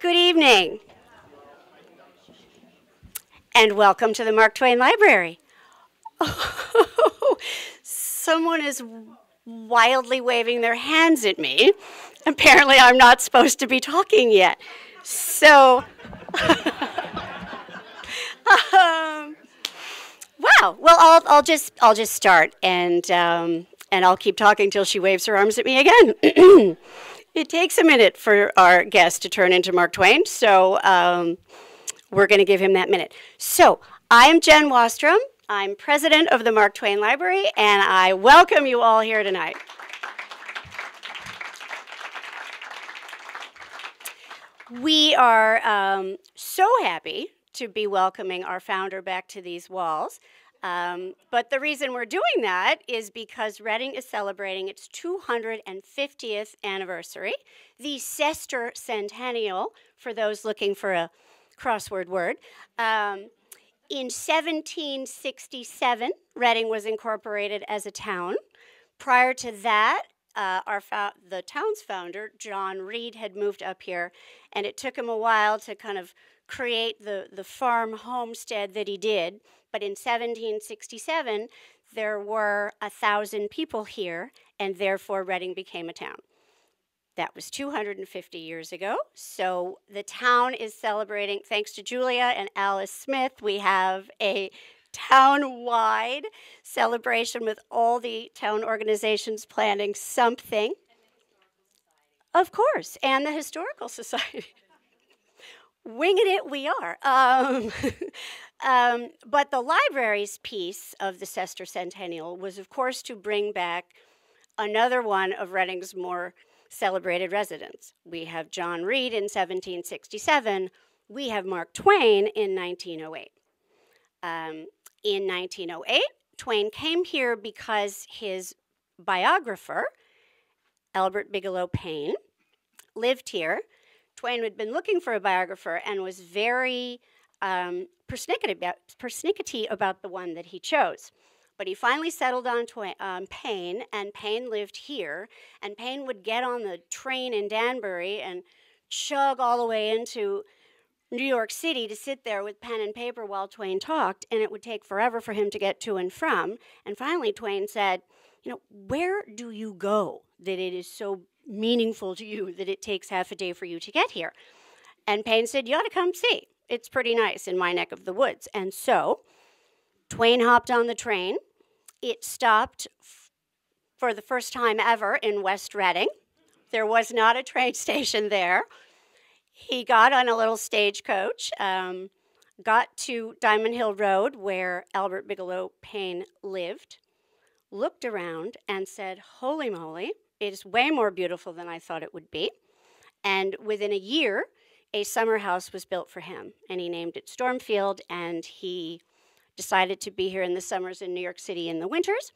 Good evening. And welcome to the Mark Twain Library. Oh, someone is wildly waving their hands at me. Apparently, I'm not supposed to be talking yet. So, um, wow. Well, I'll, I'll just I'll just start and um, and I'll keep talking till she waves her arms at me again. it takes a minute for our guest to turn into Mark Twain, so um, we're going to give him that minute. So, I'm Jen Wostrom. I'm president of the Mark Twain Library, and I welcome you all here tonight. We are um, so happy to be welcoming our founder back to these walls. Um, but the reason we're doing that is because Redding is celebrating its 250th anniversary, the Sestercentennial, for those looking for a crossword word. Um, in 1767, Redding was incorporated as a town. Prior to that, uh, our the town's founder, John Read, had moved up here, and it took him a while to kind of create the, the farm homestead that he did. But in 1767, there were a thousand people here, and therefore Redding became a town. That was 250 years ago. So the town is celebrating, thanks to Julia and Alice Smith, we have a town-wide celebration with all the town organizations planning something. Of course, and the Historical Society. Winging it, we are. Um, um, but the library's piece of the Sestercentennial was, of course, to bring back another one of Redding's more celebrated residents. We have John Read in 1767. We have Mark Twain in 1908. Um, in 1908, Twain came here because his biographer, Albert Bigelow Paine, lived here. Twain had been looking for a biographer and was very um, persnickety, about, persnickety about the one that he chose. But he finally settled on Twain, um, Paine, and Paine lived here. And Paine would get on the train in Danbury and chug all the way into New York City to sit there with pen and paper while Twain talked, and it would take forever for him to get to and from. And finally, Twain said, You know, where do you go that it is so meaningful to you that it takes half a day for you to get here? And Paine said, You ought to come see. It's pretty nice in my neck of the woods. And so Twain hopped on the train it stopped for the first time ever in West Redding. There was not a train station there. He got on a little stagecoach, um, got to Diamond Hill Road, where Albert Bigelow Paine lived, looked around, and said, Holy moly, it is way more beautiful than I thought it would be. And within a year, a summer house was built for him, and he named it Stormfield, and he decided to be here in the summers in New York City in the winters.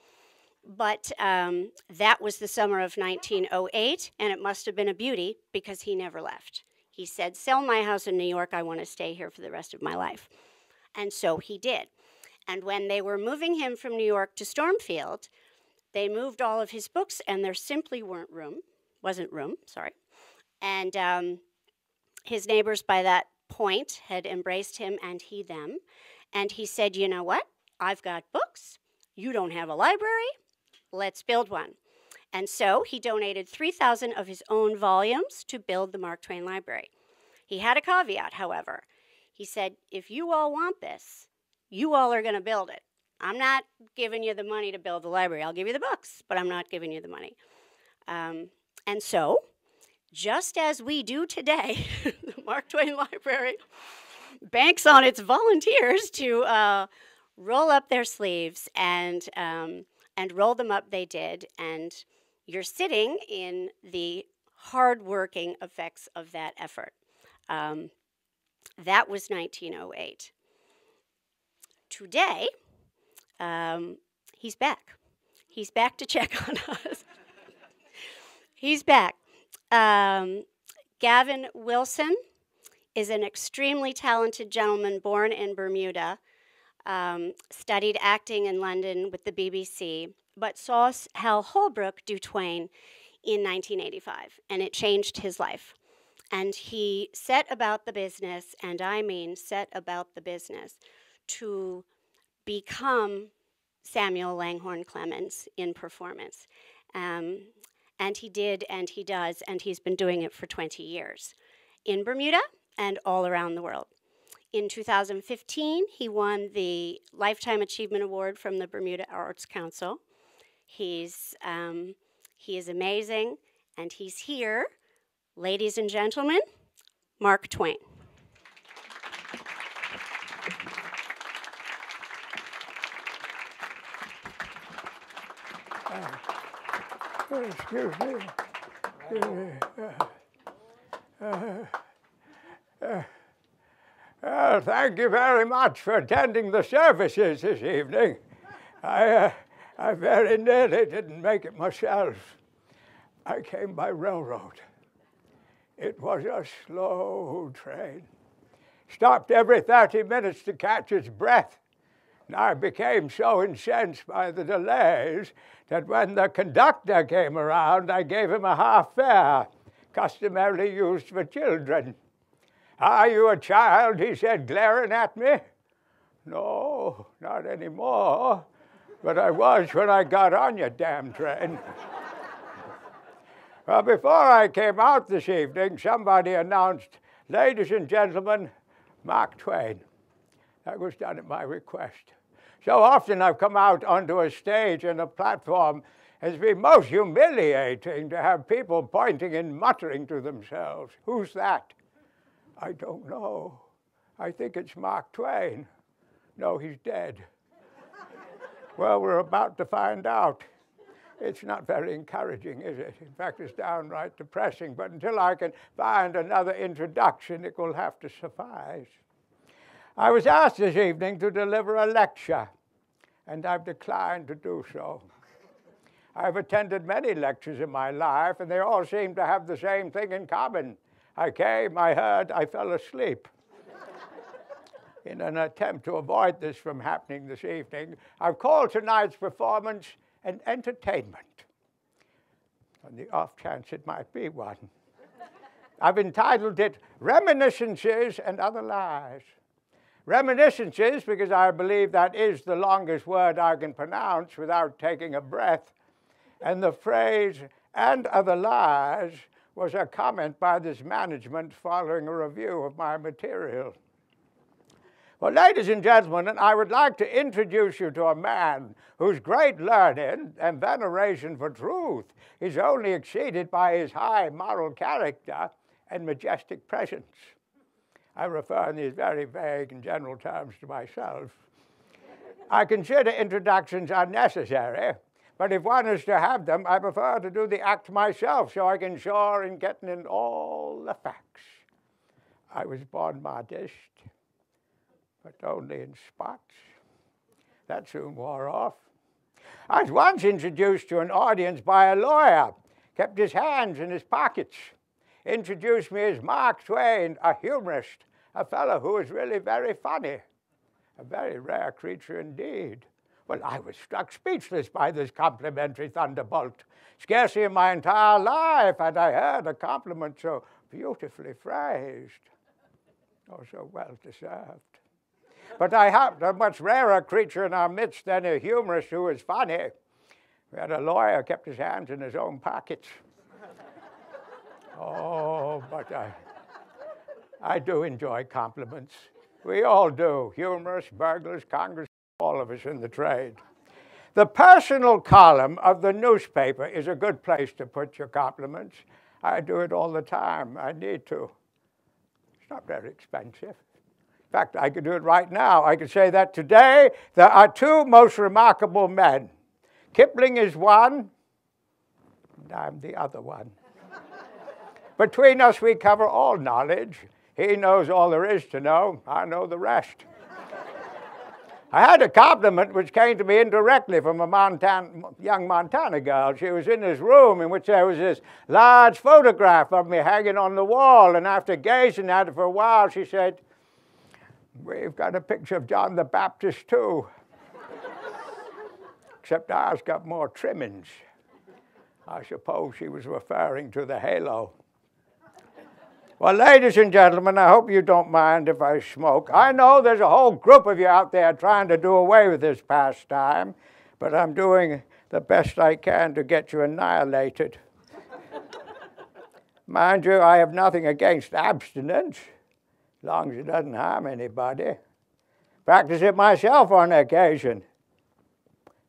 But um, that was the summer of 1908, and it must have been a beauty because he never left. He said, Sell my house in New York, I want to stay here for the rest of my life. And so he did. And when they were moving him from New York to Stormfield, they moved all of his books, and there simply weren't room, wasn't room, sorry. And um, his neighbors by that point had embraced him and he them. And he said, You know what? I've got books. You don't have a library. Let's build one. And so he donated 3,000 of his own volumes to build the Mark Twain Library. He had a caveat, however. He said, If you all want this, you all are going to build it. I'm not giving you the money to build the library. I'll give you the books, but I'm not giving you the money. Um, and so, just as we do today, the Mark Twain Library banks on its volunteers to uh, roll up their sleeves and um, and roll them up. They did, and you're sitting in the hardworking effects of that effort. Um, that was 1908. Today, um, he's back. He's back to check on us. he's back. Um, Gavin Wilson is an extremely talented gentleman born in Bermuda, um, studied acting in London with the BBC, but saw Hal Holbrook do Twain in 1985, and it changed his life. and he set about the business, and I mean set about the business, to become Samuel Langhorne Clemens in performance. Um, and he did, and he does, and he's been doing it for 20 years in Bermuda and all around the world. In 2015, he won the Lifetime Achievement Award from the Bermuda Arts Council. He's, um, he is amazing, and he's here. Ladies and gentlemen, Mark Twain. Excuse me. Uh, uh, uh, thank you very much for attending the services this evening. I, uh, I very nearly didn't make it myself. I came by railroad. It was a slow train. Stopped every 30 minutes to catch its breath. And I became so incensed by the delays that when the conductor came around, I gave him a half fare, customarily used for children. Are you a child? he said, glaring at me. No, not anymore. But I was when I got on your damn train. well, before I came out this evening, somebody announced, ladies and gentlemen, Mark Twain. That was done at my request. So often I've come out onto a stage and a platform. It's been most humiliating to have people pointing and muttering to themselves. Who's that? I don't know. I think it's Mark Twain. No, he's dead. well, we're about to find out. It's not very encouraging, is it? In fact, it's downright depressing. But until I can find another introduction, it will have to suffice. I was asked this evening to deliver a lecture, and I've declined to do so. I've attended many lectures in my life, and they all seem to have the same thing in common I came, I heard, I fell asleep. In an attempt to avoid this from happening this evening, I've called tonight's performance an entertainment, on the off chance it might be one. I've entitled it Reminiscences and Other Lies. Reminiscences, because I believe that is the longest word I can pronounce without taking a breath, and the phrase and other lies was a comment by this management following a review of my material. Well, ladies and gentlemen, I would like to introduce you to a man whose great learning and veneration for truth is only exceeded by his high moral character and majestic presence. I refer in these very vague and general terms to myself. I consider introductions unnecessary but if one is to have them, I prefer to do the act myself so I can share in getting in all the facts. I was born modest, but only in spots. That soon wore off. I was once introduced to an audience by a lawyer, kept his hands in his pockets, introduced me as Mark Twain, a humorist, a fellow who was really very funny, a very rare creature indeed. Well, I was struck speechless by this complimentary thunderbolt. Scarcely in my entire life had I heard a compliment so beautifully phrased, or so well deserved. But I have a much rarer creature in our midst than a humorist who is funny. We had a lawyer kept his hands in his own pockets. Oh, but I, I do enjoy compliments. We all do. Humorists, burglars, congress all of us in the trade. The personal column of the newspaper is a good place to put your compliments. I do it all the time. I need to. It's not very expensive. In fact, I could do it right now. I could say that today there are two most remarkable men. Kipling is one, and I'm the other one. Between us, we cover all knowledge. He knows all there is to know. I know the rest. I had a compliment which came to me indirectly from a Montana, young Montana girl. She was in this room in which there was this large photograph of me hanging on the wall, and after gazing at it for a while, she said, We've got a picture of John the Baptist too. Except ours got more trimmings. I suppose she was referring to the halo. Well, ladies and gentlemen, I hope you don't mind if I smoke. I know there's a whole group of you out there trying to do away with this pastime, but I'm doing the best I can to get you annihilated. Mind you, I have nothing against abstinence, as long as it doesn't harm anybody. Practice it myself on occasion.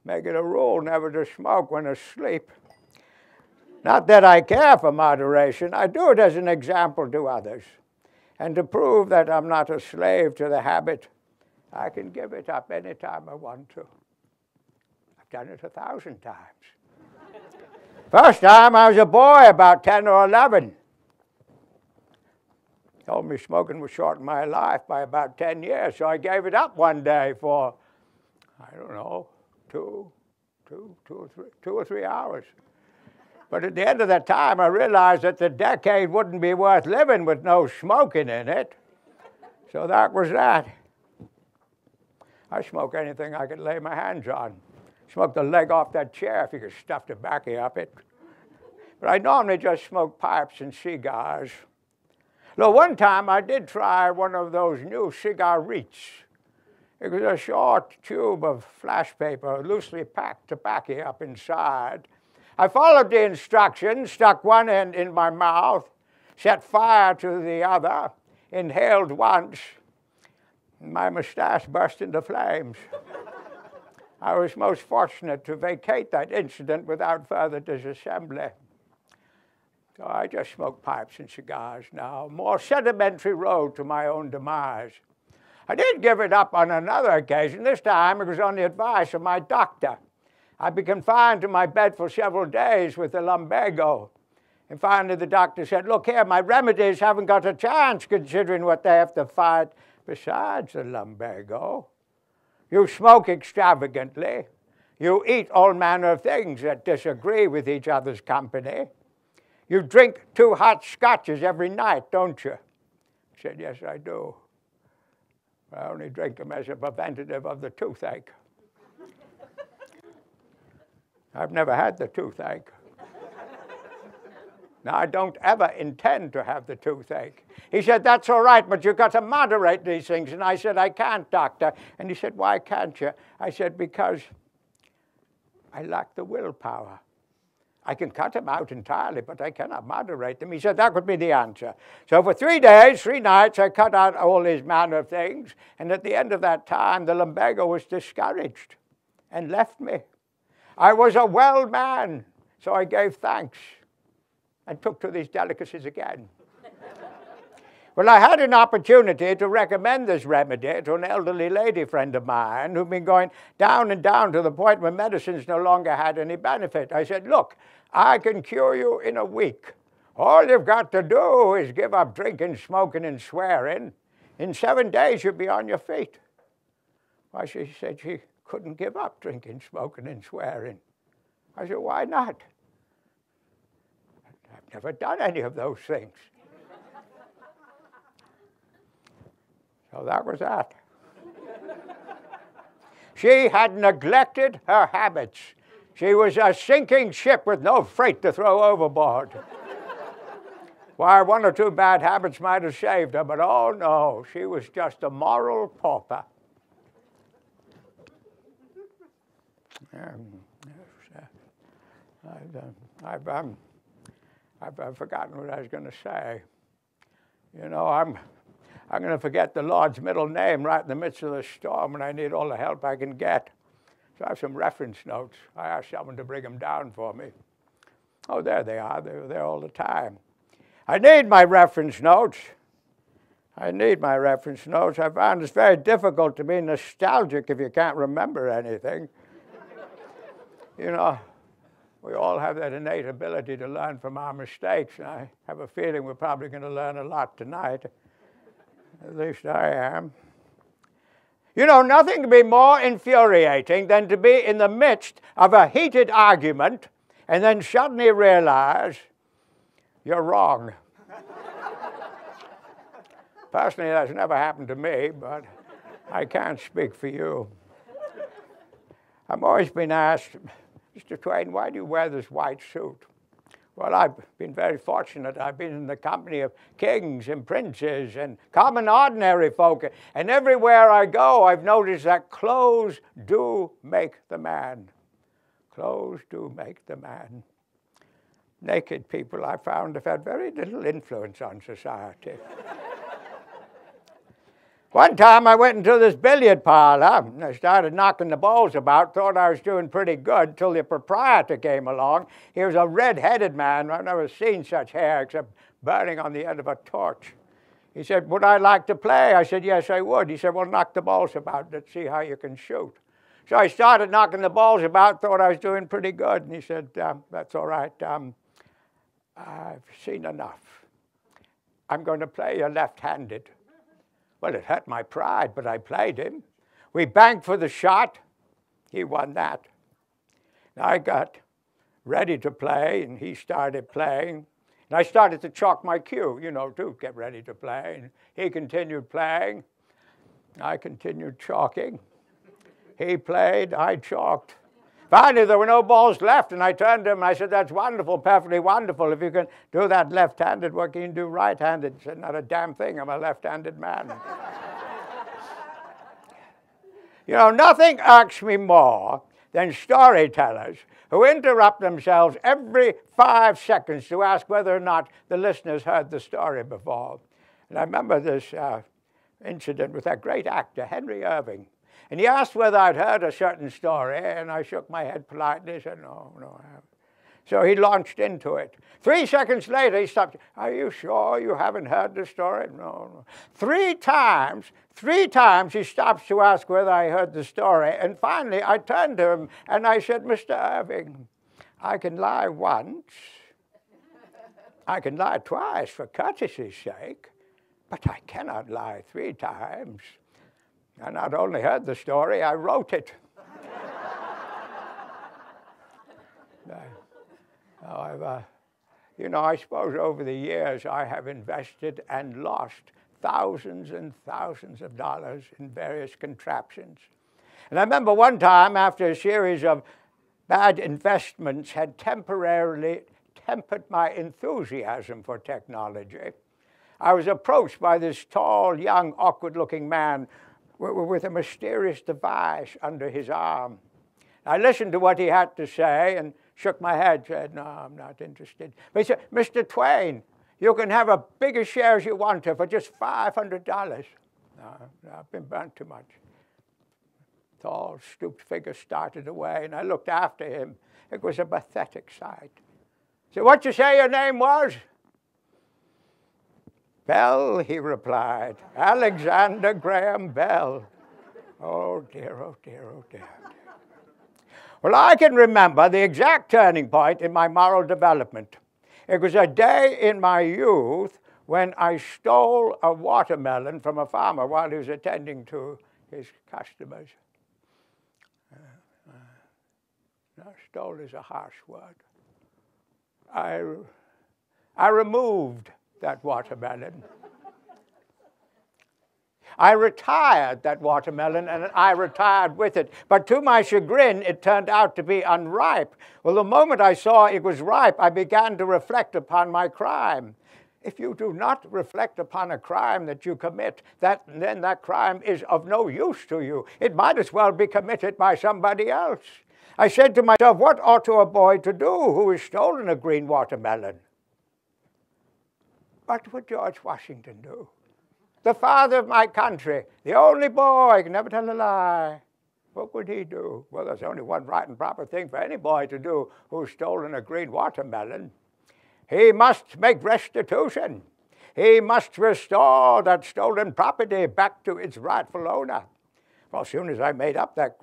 Make it a rule never to smoke when asleep. Not that I care for moderation, I do it as an example to others. And to prove that I'm not a slave to the habit, I can give it up anytime I want to. I've done it a thousand times. First time I was a boy, about 10 or 11. Told me smoking would shorten my life by about 10 years, so I gave it up one day for, I don't know, two, two, two or three, two or three hours. But at the end of that time, I realized that the decade wouldn't be worth living with no smoking in it. So that was that. I smoke anything I could lay my hands on. Smoke the leg off that chair if you could stuff the tobacco up it. But I normally just smoke pipes and cigars. Now, one time I did try one of those new cigar wreaths. It was a short tube of flash paper, loosely packed tobacco up inside. I followed the instructions, stuck one end in my mouth, set fire to the other, inhaled once. My mustache burst into flames. I was most fortunate to vacate that incident without further disassembly. So I just smoke pipes and cigars now, more sedimentary road to my own demise. I did give it up on another occasion. This time it was on the advice of my doctor. I'd be confined to my bed for several days with the lumbago. And finally the doctor said, Look here, my remedies haven't got a chance considering what they have to fight besides the lumbago. You smoke extravagantly. You eat all manner of things that disagree with each other's company. You drink two hot scotches every night, don't you? I said, Yes, I do. I only drink them as a preventative of the toothache. I've never had the toothache. Now, I don't ever intend to have the toothache. He said, That's all right, but you've got to moderate these things. And I said, I can't, doctor. And he said, Why can't you? I said, Because I lack the willpower. I can cut them out entirely, but I cannot moderate them. He said that would be the answer. So for three days, three nights, I cut out all these manner of things. And at the end of that time, the lumbago was discouraged and left me. I was a well man, so I gave thanks and took to these delicacies again. Well, I had an opportunity to recommend this remedy to an elderly lady friend of mine who'd been going down and down to the point where medicines no longer had any benefit. I said, Look, I can cure you in a week. All you've got to do is give up drinking, smoking, and swearing. In seven days, you'll be on your feet. Why, she said she couldn't give up drinking, smoking, and swearing. I said, Why not? I've never done any of those things. So that was that. she had neglected her habits. She was a sinking ship with no freight to throw overboard. Why, one or two bad habits might have saved her, but oh no, she was just a moral pauper. Um, I've, uh, I've, um, I've, I've forgotten what I was going to say. You know, I'm I'm going to forget the Lord's middle name right in the midst of the storm and I need all the help I can get. So I have some reference notes. I asked someone to bring them down for me. Oh, there they are. They're there all the time. I need my reference notes. I need my reference notes. I found it's very difficult to be nostalgic if you can't remember anything. You know, we all have that innate ability to learn from our mistakes, and I have a feeling we're probably going to learn a lot tonight. At least I am. You know, nothing can be more infuriating than to be in the midst of a heated argument and then suddenly realize you're wrong. Personally, that's never happened to me, but I can't speak for you. I've always been asked, Mr. Twain, why do you wear this white suit? Well, I've been very fortunate. I've been in the company of kings and princes and common ordinary folk. And everywhere I go, I've noticed that clothes do make the man. Clothes do make the man. Naked people, I found, have had very little influence on society. One time I went into this billiard parlor and I started knocking the balls about, thought I was doing pretty good till the proprietor came along. He was a red headed man. I've never seen such hair except burning on the end of a torch. He said, Would I like to play? I said, Yes, I would. He said, Well, knock the balls about. Let's see how you can shoot. So I started knocking the balls about, thought I was doing pretty good. And he said, um, That's all right. Um, I've seen enough. I'm going to play you left handed. Well, it hurt my pride, but I played him. We banked for the shot. He won that. I got ready to play, and he started playing. And I started to chalk my cue, you know, to get ready to play. And he continued playing. I continued chalking. He played, I chalked. Finally, there were no balls left, and I turned to him and I said, That's wonderful, perfectly wonderful. If you can do that left handed, what can you do right handed? He said, Not a damn thing. I'm a left handed man. you know, nothing irks me more than storytellers who interrupt themselves every five seconds to ask whether or not the listeners heard the story before. And I remember this uh, incident with that great actor, Henry Irving. And he asked whether I'd heard a certain story, and I shook my head politely, said, No, no, I haven't. So he launched into it. Three seconds later, he stopped. Are you sure you haven't heard the story? No, no. Three times, three times he stops to ask whether I heard the story. And finally, I turned to him and I said, Mr. Irving, I can lie once. I can lie twice for courtesy's sake, but I cannot lie three times. I not only heard the story, I wrote it. I've, uh, you know, I suppose over the years I have invested and lost thousands and thousands of dollars in various contraptions. And I remember one time, after a series of bad investments had temporarily tempered my enthusiasm for technology, I was approached by this tall, young, awkward looking man with a mysterious device under his arm. I listened to what he had to say and shook my head, said, No, I'm not interested. But he said, Mr. Twain, you can have a bigger share as you want to for just $500. No, no, I've been burnt too much. Tall, stooped figure started away, and I looked after him. It was a pathetic sight. So, what you say your name was? Bell, he replied. Alexander Graham Bell. Oh dear, oh dear, oh dear. Well, I can remember the exact turning point in my moral development. It was a day in my youth when I stole a watermelon from a farmer while he was attending to his customers. Uh, uh, no, stole is a harsh word. I, I removed that watermelon. I retired that watermelon and I retired with it. But to my chagrin, it turned out to be unripe. Well, the moment I saw it was ripe, I began to reflect upon my crime. If you do not reflect upon a crime that you commit, that, then that crime is of no use to you. It might as well be committed by somebody else. I said to myself, what ought to a boy to do who has stolen a green watermelon? What would George Washington do? The father of my country, the only boy, can never tell a lie. What would he do? Well, there's only one right and proper thing for any boy to do who's stolen a green watermelon. He must make restitution. He must restore that stolen property back to its rightful owner. Well, as soon as I made up that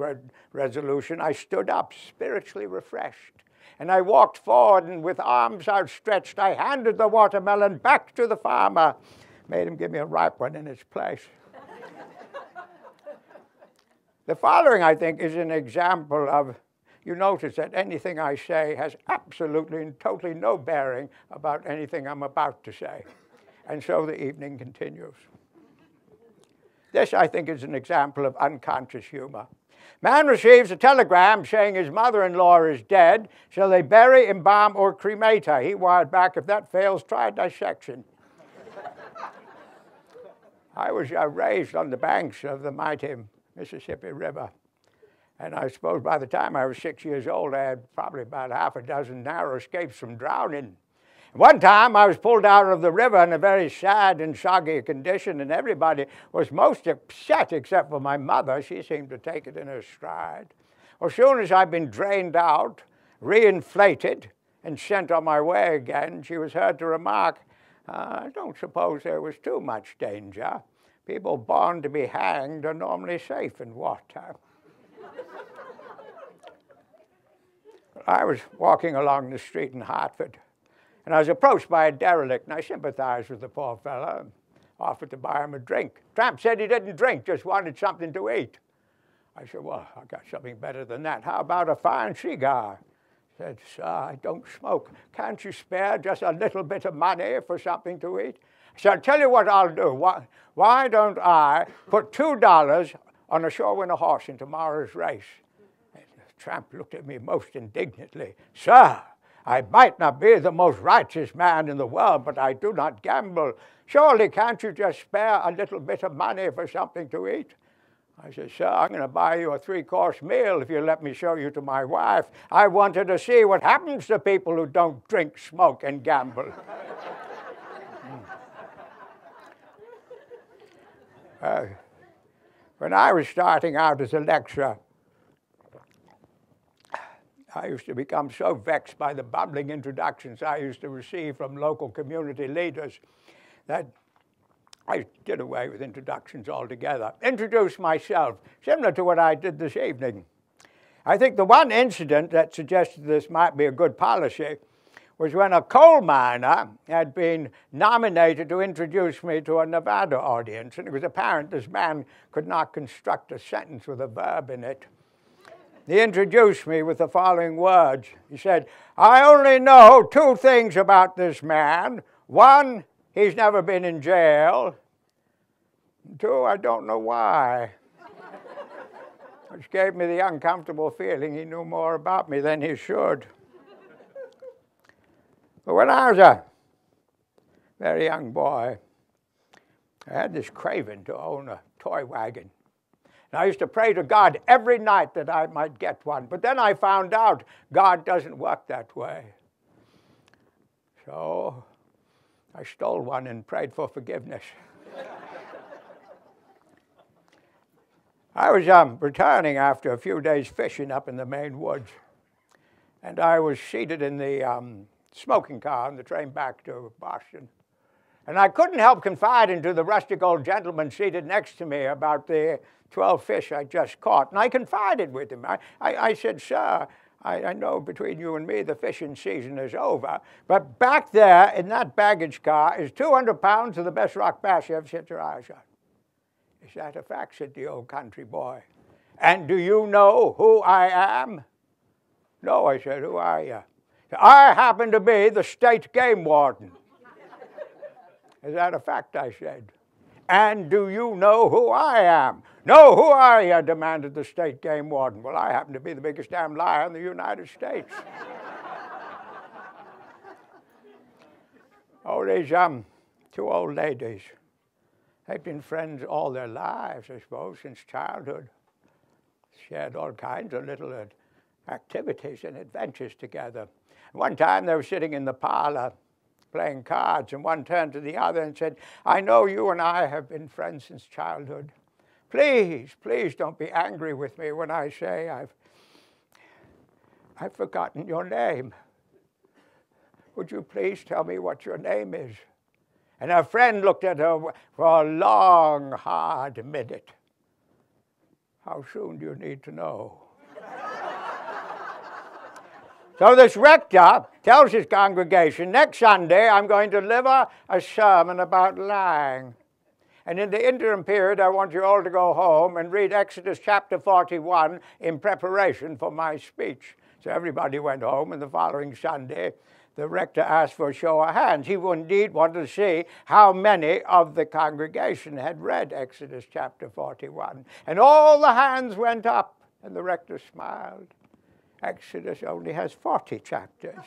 resolution, I stood up spiritually refreshed. And I walked forward, and with arms outstretched, I handed the watermelon back to the farmer, made him give me a ripe one in its place. the following, I think, is an example of you notice that anything I say has absolutely and totally no bearing about anything I'm about to say. And so the evening continues. This, I think, is an example of unconscious humor. Man receives a telegram saying his mother in law is dead. Shall they bury, embalm, or cremate her? He wired back, if that fails, try dissection. I was uh, raised on the banks of the mighty Mississippi River. And I suppose by the time I was six years old, I had probably about half a dozen narrow escapes from drowning. One time I was pulled out of the river in a very sad and soggy condition, and everybody was most upset except for my mother. She seemed to take it in her stride. As soon as I'd been drained out, reinflated, and sent on my way again, she was heard to remark, ah, I don't suppose there was too much danger. People born to be hanged are normally safe in water. I was walking along the street in Hartford and I was approached by a derelict, and I sympathized with the poor fellow and offered to buy him a drink. Tramp said he didn't drink, just wanted something to eat. I said, Well, I got something better than that. How about a fine cigar? He said, Sir, I don't smoke. Can't you spare just a little bit of money for something to eat? I said, I'll tell you what I'll do. Why, why don't I put $2 on a sure winner horse in tomorrow's race? The tramp looked at me most indignantly. Sir, I might not be the most righteous man in the world, but I do not gamble. Surely can't you just spare a little bit of money for something to eat? I said, Sir, I'm going to buy you a three course meal if you let me show you to my wife. I wanted to see what happens to people who don't drink, smoke, and gamble. uh, when I was starting out as a lecturer, I used to become so vexed by the bubbling introductions I used to receive from local community leaders that I did away with introductions altogether. Introduced myself, similar to what I did this evening. I think the one incident that suggested this might be a good policy was when a coal miner had been nominated to introduce me to a Nevada audience, and it was apparent this man could not construct a sentence with a verb in it. He introduced me with the following words. He said, I only know two things about this man. One, he's never been in jail. Two, I don't know why. Which gave me the uncomfortable feeling he knew more about me than he should. But when I was a very young boy, I had this craving to own a toy wagon. And I used to pray to God every night that I might get one. But then I found out God doesn't work that way. So I stole one and prayed for forgiveness. I was um, returning after a few days fishing up in the Maine woods, and I was seated in the um, smoking car on the train back to Boston. And I couldn't help confiding to the rustic old gentleman seated next to me about the 12 fish I just caught. And I confided with him. I, I, I said, Sir, I, I, know between you and me the fishing season is over, but back there in that baggage car is 200 pounds of the best rock bass you ever set your eyes on. Is that a fact? said the old country boy. And do you know who I am? No, I said, who are you? I happen to be the state game warden. is that a fact? I said. And do you know who I am? No, who are you? demanded the state game warden. Well, I happen to be the biggest damn liar in the United States. oh, these um, two old ladies. They've been friends all their lives, I suppose, since childhood. Shared all kinds of little uh, activities and adventures together. One time they were sitting in the parlor playing cards, and one turned to the other and said, I know you and I have been friends since childhood. Please, please don't be angry with me when I say I've, I've forgotten your name. Would you please tell me what your name is? And her friend looked at her for a long, hard minute. How soon do you need to know? So this rector tells his congregation, next Sunday I'm going to deliver a sermon about lying. And in the interim period, I want you all to go home and read Exodus chapter 41 in preparation for my speech. So everybody went home, and the following Sunday, the rector asked for a show of hands. He indeed wanted to see how many of the congregation had read Exodus chapter 41. And all the hands went up. And the rector smiled. Exodus only has 40 chapters.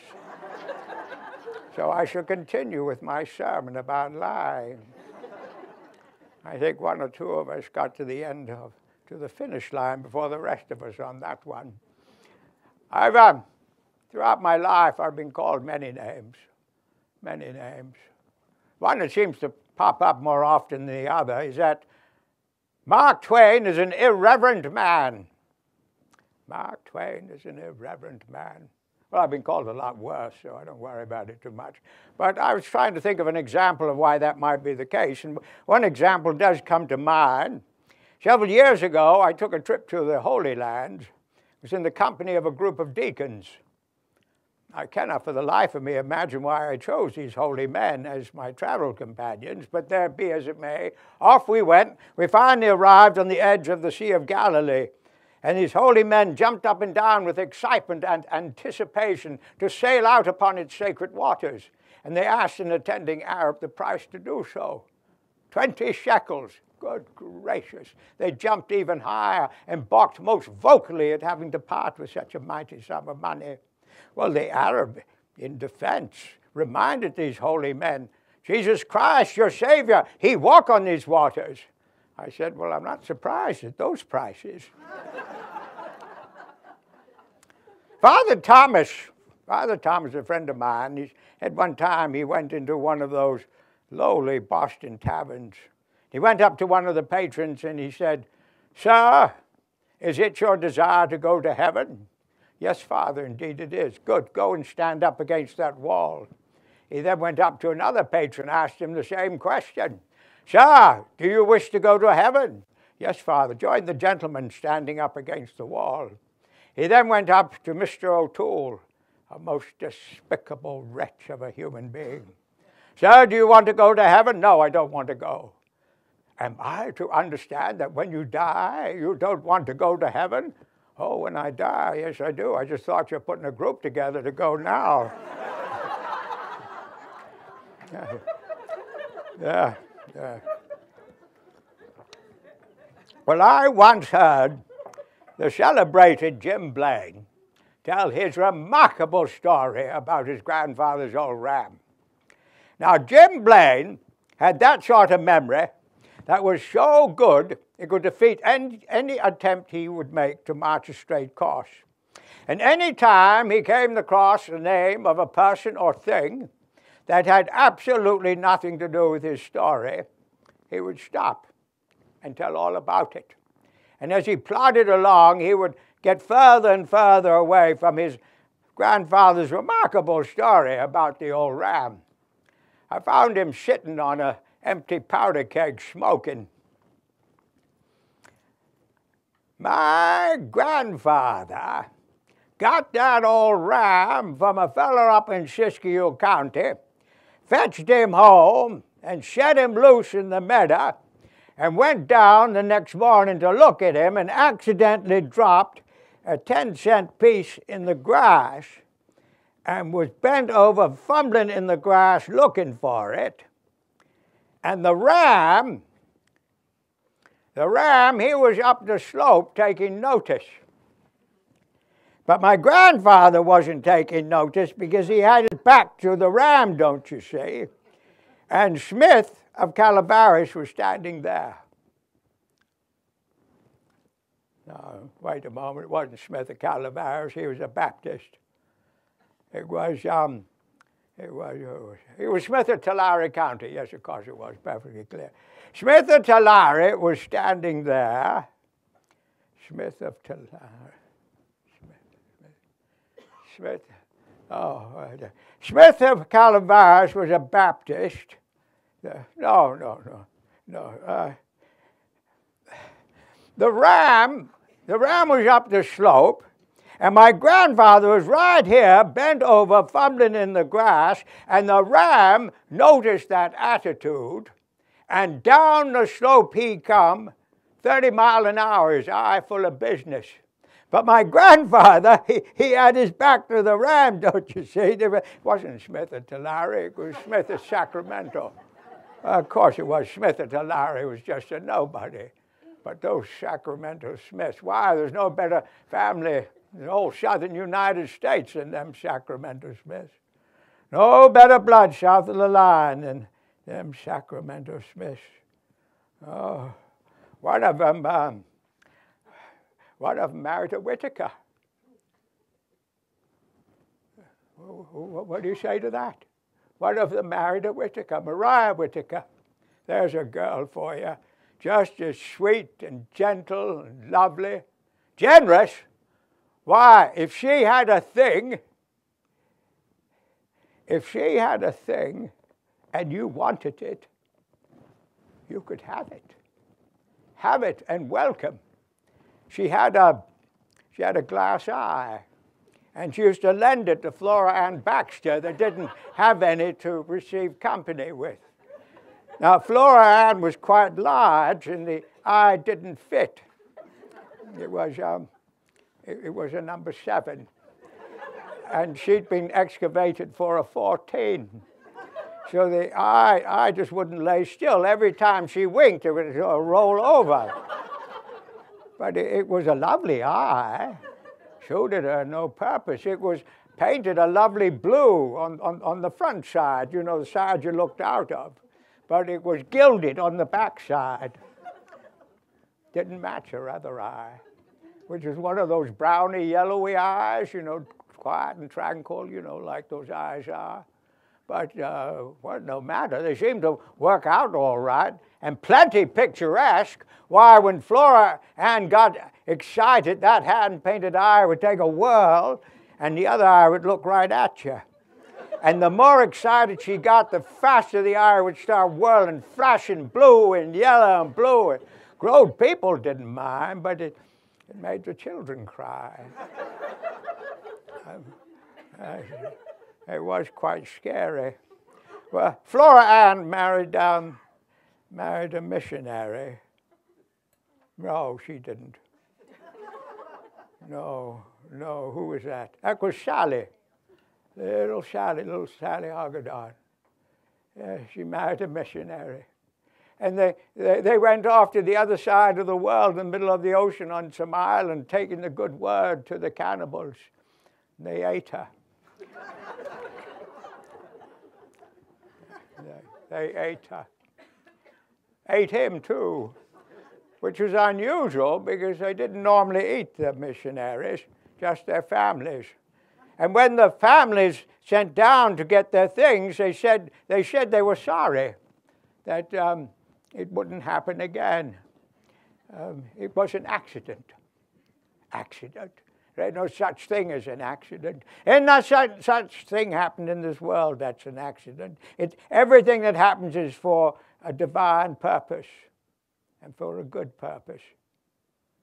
so I shall continue with my sermon about lying. I think one or two of us got to the end of, to the finish line before the rest of us on that one. I've, um, throughout my life, I've been called many names, many names. One that seems to pop up more often than the other is that Mark Twain is an irreverent man. Mark Twain is an irreverent man. Well, I've been called a lot worse, so I don't worry about it too much. But I was trying to think of an example of why that might be the case. And one example does come to mind. Several years ago, I took a trip to the Holy Land. It was in the company of a group of deacons. I cannot for the life of me imagine why I chose these holy men as my travel companions, but there be as it may. Off we went. We finally arrived on the edge of the Sea of Galilee. And these holy men jumped up and down with excitement and anticipation to sail out upon its sacred waters. And they asked an attending Arab the price to do so 20 shekels. Good gracious. They jumped even higher and balked most vocally at having to part with such a mighty sum of money. Well, the Arab, in defense, reminded these holy men Jesus Christ, your Savior, He walked on these waters. I said, Well, I'm not surprised at those prices. Father Thomas, Father Thomas, a friend of mine, he, at one time he went into one of those lowly Boston taverns. He went up to one of the patrons and he said, Sir, is it your desire to go to heaven? Yes, Father, indeed it is. Good, go and stand up against that wall. He then went up to another patron, asked him the same question. Sir, do you wish to go to heaven? Yes, Father. Join the gentleman standing up against the wall. He then went up to Mr. O'Toole, a most despicable wretch of a human being. Sir, do you want to go to heaven? No, I don't want to go. Am I to understand that when you die, you don't want to go to heaven? Oh, when I die, yes, I do. I just thought you're putting a group together to go now. yeah. yeah, yeah. Well, I once heard the celebrated Jim Blaine tell his remarkable story about his grandfather's old ram. Now, Jim Blaine had that sort of memory that was so good it could defeat any, any attempt he would make to march a straight course. And any time he came across the name of a person or thing that had absolutely nothing to do with his story, he would stop and tell all about it. And as he plodded along, he would get further and further away from his grandfather's remarkable story about the old ram. I found him sitting on an empty powder keg smoking My grandfather got that old ram from a feller up in Siskiyou County, fetched him home, and set him loose in the meadow, and went down the next morning to look at him and accidentally dropped a 10 cent piece in the grass and was bent over fumbling in the grass looking for it. And the ram the ram, he was up the slope taking notice. But my grandfather wasn't taking notice because he had his back to the ram, don't you see? And Smith of Calaveras was standing there. No, wait a moment, it wasn't Smith of Calaveras, he was a Baptist. It was, um, it was, it was, it was Smith of Tulare County. Yes, of course it was, perfectly clear. Smith of Tulare was standing there. Smith of Tulare. Smith. Oh, right. Smith of Calaveras was a Baptist. Uh, no, no, no, no. Uh, the ram, the ram was up the slope, and my grandfather was right here, bent over, fumbling in the grass, and the ram noticed that attitude and down the slope he come, 30 mile an hour, his eye full of business. But my grandfather, he, he had his back to the ram, don't you see? It wasn't Smith of Tulare, it was Smith of Sacramento. of course it was Smith of Tulare, was just a nobody. But those Sacramento Smiths, why, there's no better family in whole southern United States than them Sacramento Smiths. No better blood south of the line than them Sacramento Smiths. Oh, one of them, um, one of them married a Whitaker. What do you say to that? One of them married a Whitaker, Maria Whitaker. There's a girl for you, just as sweet and gentle and lovely, generous. Why, if she had a thing, if she had a thing and you wanted it, you could have it. Have it and welcome. She had a, she had a glass eye, and she used to lend it to Flora Ann Baxter that didn't have any to receive company with. Now, Flora Ann was quite large, and the eye didn't fit. It was, um, it, it was a number seven and she'd been excavated for a 14. So the eye, eye just wouldn't lay still. Every time she winked, it would roll over. But it, was a lovely eye. Showed it uh, her no purpose. It was painted a lovely blue on, on, on the front side, you know, the side you looked out of. But it was gilded on the back side. Didn't match her other eye, which is one of those browny, yellowy eyes, you know, quiet and tranquil, you know, like those eyes are. But uh, well, no matter, they seem to work out all right and plenty picturesque. Why, when Flora Ann got excited, that hand painted eye would take a whirl and the other eye would look right at you. And the more excited she got, the faster the eye would start whirling, flashing blue and yellow and blue. Grown people didn't mind, but it, it made the children cry. it was quite scary. Well, Flora Ann married, um, married a missionary. No, she didn't. No, no, who was that? That was Sally. Little Sally, little Sally Hagedorn. Yeah, she married a missionary. And they, they, they went off to the other side of the world, in the middle of the ocean on some island, taking the good word to the cannibals. They ate her. They, ate her. Ate him too, which was unusual because they didn't normally eat the missionaries, just their families. And when the families sent down to get their things, they said they, said they were sorry that um, it wouldn't happen again. Um, it was an accident. Accident. There's no such thing as an accident. And not such, such thing happened in this world that's an accident. It, everything that happens is for a divine purpose and for a good purpose.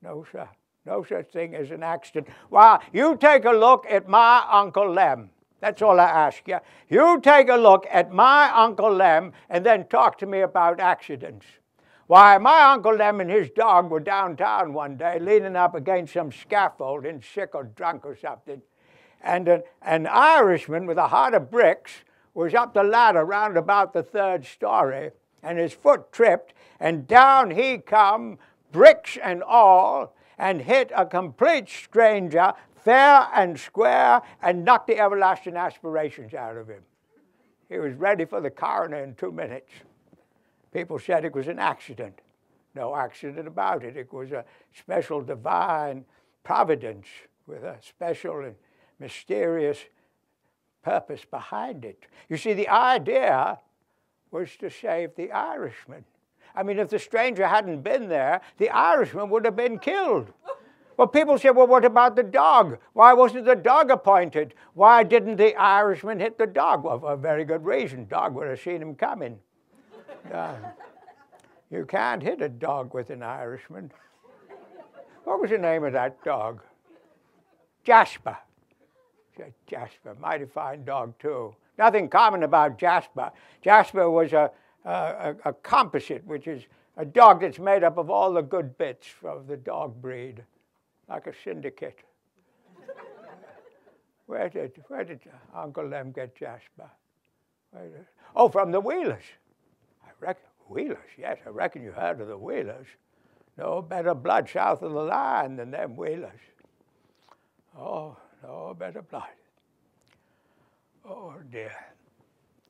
No, sir. No such thing as an accident. Well, you take a look at my Uncle Lem. That's all I ask you. You take a look at my Uncle Lem and then talk to me about accidents. Why, my Uncle Lem and his dog were downtown one day leaning up against some scaffolding, sick or drunk or something. And an, an Irishman with a heart of bricks was up the ladder round about the third story, and his foot tripped, and down he come, bricks and all, and hit a complete stranger fair and square and knocked the everlasting aspirations out of him. He was ready for the coroner in two minutes. People said it was an accident. No accident about it. It was a special divine providence with a special and mysterious purpose behind it. You see, the idea was to save the Irishman. I mean, if the stranger hadn't been there, the Irishman would have been killed. Well, people say, well, what about the dog? Why wasn't the dog appointed? Why didn't the Irishman hit the dog? Well, for a very good reason. Dog would have seen him coming. Uh, you can't hit a dog with an Irishman. What was the name of that dog? Jasper. Jasper, mighty fine dog too. Nothing common about Jasper. Jasper was a, a, a, composite, which is a dog that's made up of all the good bits of the dog breed, like a syndicate. where did where did Uncle Lem get Jasper? Did, oh, from the Wheelers reckon, Wheelers, yes, I reckon you heard of the Wheelers. no better blood south of the line than them whalers. Oh, no better blood. Oh dear.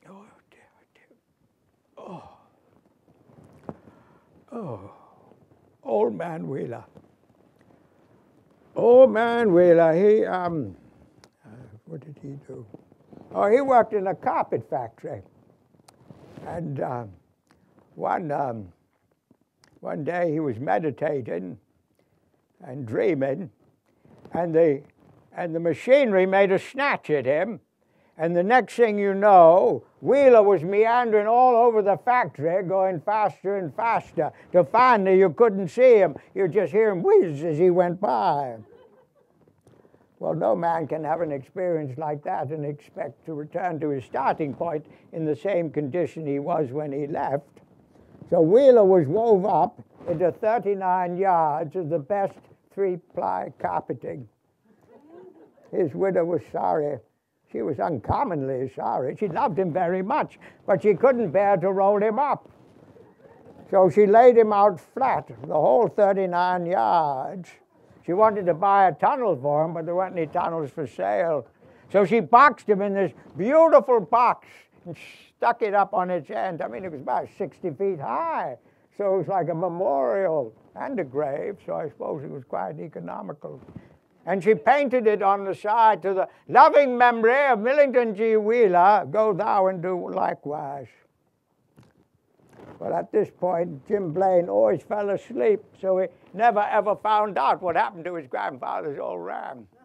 Oh dear, dear. Oh. Oh. Old man Wheeler. Old man Wheeler, he, um, uh, what did he do? Oh, he worked in a carpet factory. And um, one, um, one day he was meditating and dreaming, and the, and the machinery made a snatch at him. And the next thing you know, Wheeler was meandering all over the factory, going faster and faster, till finally you couldn't see him. You just hear him whiz as he went by. Well, no man can have an experience like that and expect to return to his starting point in the same condition he was when he left. So Wheeler was wove up into 39 yards of the best three ply carpeting. His widow was sorry. She was uncommonly sorry. She loved him very much, but she couldn't bear to roll him up. So she laid him out flat, the whole 39 yards. She wanted to buy a tunnel for him, but there weren't any tunnels for sale. So she boxed him in this beautiful box and stuck it up on its end. I mean, it was about 60 feet high. So it was like a memorial and a grave, so I suppose it was quite economical. And she painted it on the side to the loving memory of Millington G. Wheeler, go thou and do likewise. But at this point, Jim Blaine always fell asleep, so he never ever found out what happened to his grandfather's old ram.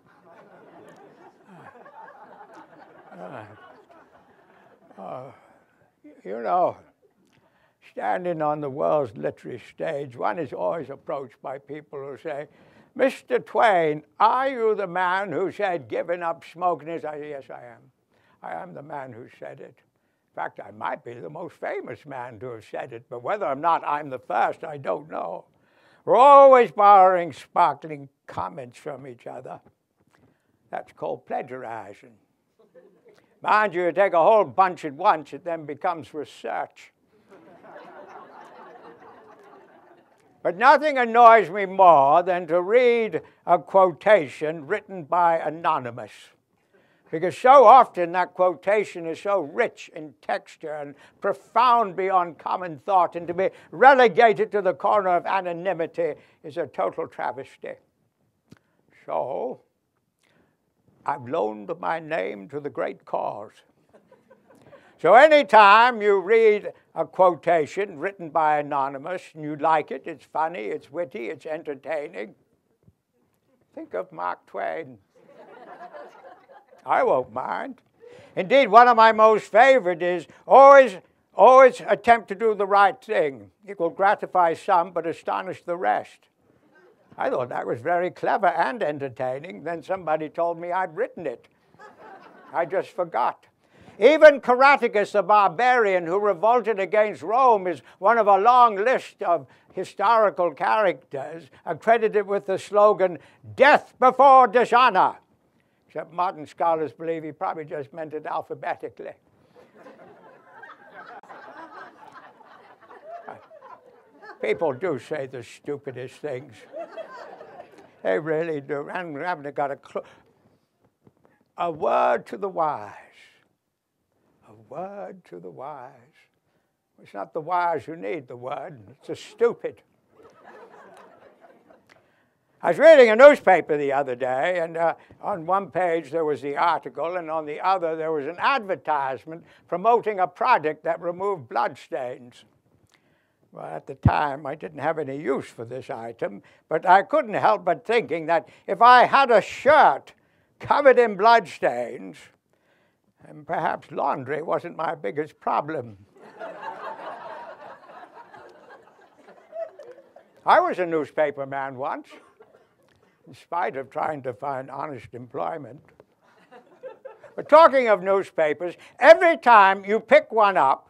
Ah. Uh, you know, standing on the world's literary stage, one is always approached by people who say, Mr. Twain, are you the man who said giving up smoking is? I say, yes, I am. I am the man who said it. In fact, I might be the most famous man to have said it, but whether or not I'm the first, I don't know. We're always borrowing sparkling comments from each other. That's called plagiarizing. Mind you, you take a whole bunch at once, it then becomes research. But nothing annoys me more than to read a quotation written by Anonymous. Because so often that quotation is so rich in texture and profound beyond common thought, and to be relegated to the corner of anonymity is a total travesty. So, I've loaned my name to the great cause. So, anytime you read a quotation written by Anonymous and you like it, it's funny, it's witty, it's entertaining, think of Mark Twain. I won't mind. Indeed, one of my most favorite is always, always attempt to do the right thing. It will gratify some but astonish the rest. I thought that was very clever and entertaining. Then somebody told me I'd written it. I just forgot. Even Caractacus, the barbarian who revolted against Rome, is one of a long list of historical characters accredited with the slogan, Death before dishonor. Except modern scholars believe he probably just meant it alphabetically. People do say the stupidest things. They really do. And we haven't got a clue. A word to the wise. A word to the wise. It's not the wise who need the word, it's the stupid. I was reading a newspaper the other day, and uh, on one page there was the article, and on the other there was an advertisement promoting a product that removed blood stains. Well, at the time, I didn't have any use for this item, but I couldn't help but thinking that if I had a shirt covered in bloodstains, and perhaps laundry wasn't my biggest problem. I was a newspaper man once in spite of trying to find honest employment. but talking of newspapers, every time you pick one up,